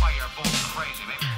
Why, you're both crazy, baby.